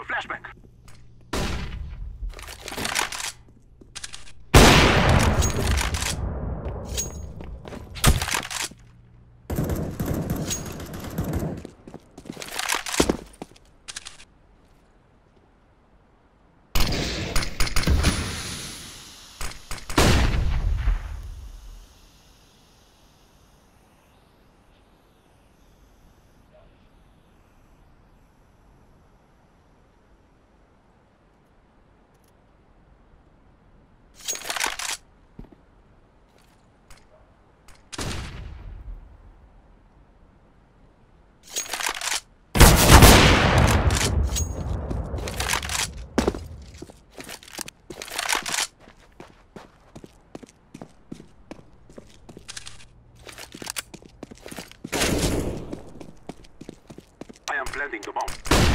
a flashback. planting the bomb.